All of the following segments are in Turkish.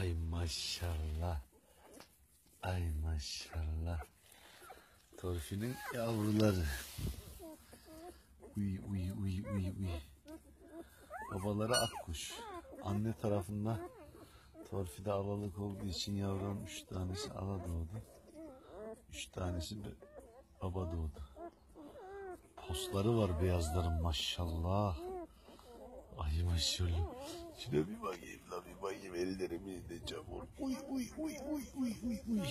Ay maşallah. Ay maşallah. Torfinin yavruları. Uy uy uy uy uy. Babaları akkuş. Anne tarafında torfide alalık olduğu için yavrum üç tanesi ala doğdu. Üç tanesi be- baba doğdu. Postları var beyazların maşallah. Ay maşallah. Şuna bir bakayım la bir bakayım ellerimi de çamur. Uy uy uy uy uy uy uy.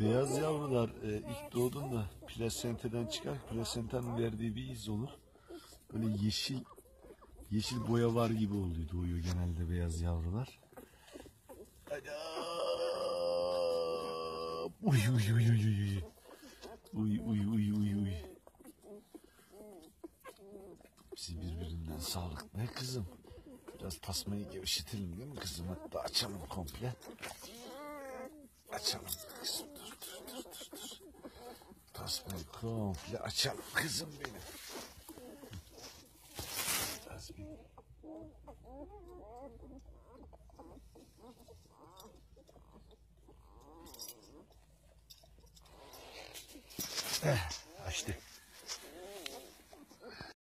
Beyaz yavrular e, ilk doğduğunda plasenteden çıkar. Plasentanın verdiği bir iz olur. Böyle yeşil yeşil boya var gibi oluyor doğuyor genelde beyaz yavrular. Anam! Uy uy uy uy uy. Uy uy uy uy uy. Hepsi birbirinden sağlıklı. Ne kızım? Biraz tasmayı gevşetelim değil mi kızım? Hatta açalım komple. Açalım kızım. Dur dur dur dur. dur. Tasmayı komple açalım kızım benim. Tasmayı. Eh.